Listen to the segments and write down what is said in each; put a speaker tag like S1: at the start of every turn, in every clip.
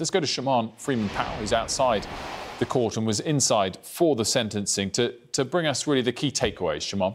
S1: Let's go to Shamaan Freeman Powell, who's outside the court and was inside for the sentencing to, to bring us really the key takeaways. Shamaan.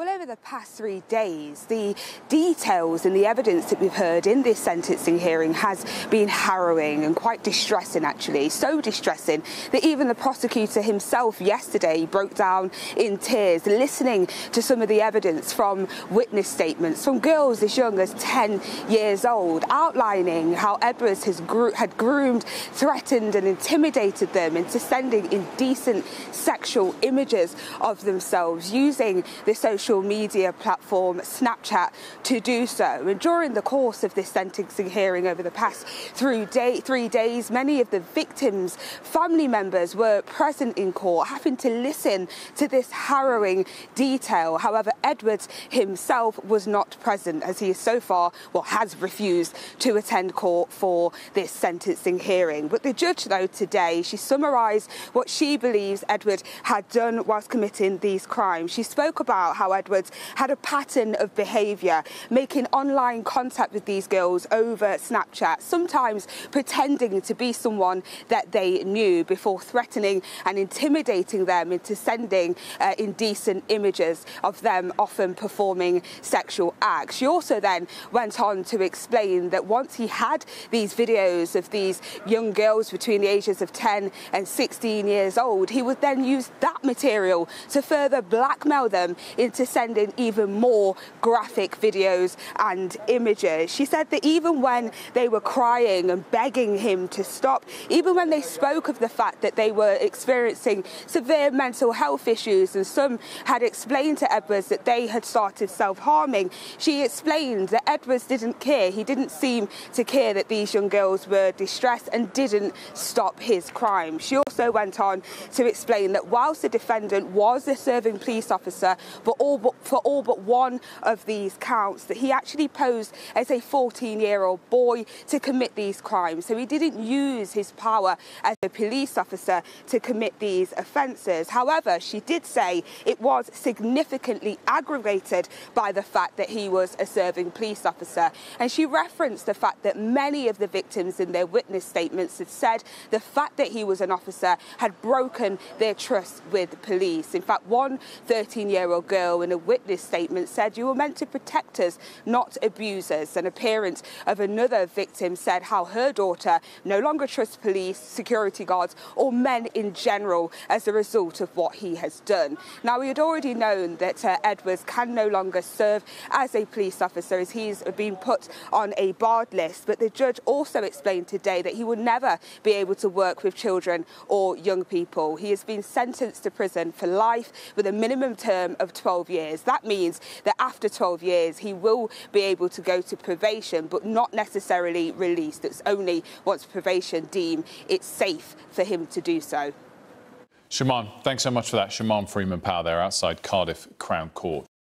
S2: Well, over the past three days, the details and the evidence that we've heard in this sentencing hearing has been harrowing and quite distressing, actually. So distressing that even the prosecutor himself yesterday broke down in tears, listening to some of the evidence from witness statements from girls as young as 10 years old, outlining how has gro- had groomed, threatened, and intimidated them into sending indecent sexual images of themselves using the social social media platform Snapchat to do so. And during the course of this sentencing hearing over the past three, day, three days, many of the victims' family members were present in court, having to listen to this harrowing detail. However, Edwards himself was not present as he is so far, well, has refused to attend court for this sentencing hearing. But the judge, though, today, she summarised what she believes Edward had done whilst committing these crimes. She spoke about how Edwards had a pattern of behaviour, making online contact with these girls over Snapchat, sometimes pretending to be someone that they knew before threatening and intimidating them into sending uh, indecent images of them often performing sexual acts. She also then went on to explain that once he had these videos of these young girls between the ages of 10 and 16 years old, he would then use that material to further blackmail them into sending even more graphic videos and images. She said that even when they were crying and begging him to stop, even when they spoke of the fact that they were experiencing severe mental health issues and some had explained to Edwards that they had started self-harming, she explained that Edwards didn't care. He didn't seem to care that these young girls were distressed and didn't stop his crime. She also went on to explain that whilst the defendant was a serving police officer, but all but, for all but one of these counts that he actually posed as a 14 year old boy to commit these crimes. So he didn't use his power as a police officer to commit these offences. However, she did say it was significantly aggravated by the fact that he was a serving police officer. And she referenced the fact that many of the victims in their witness statements had said the fact that he was an officer had broken their trust with police. In fact, one 13 year in a witness statement said, You were meant to protect us, not abuse us. And a parent of another victim said how her daughter no longer trusts police, security guards, or men in general as a result of what he has done. Now, we had already known that uh, Edwards can no longer serve as a police officer as he's been put on a barred list, but the judge also explained today that he will never be able to work with children or young people. He has been sentenced to prison for life with a minimum term of 12 years. That means that after 12 years, he will be able to go to probation, but not necessarily released. It's only once probation deem it's safe for him to do so.
S1: Shamaan, thanks so much for that. Shamaan Freeman Powell there outside Cardiff Crown Court.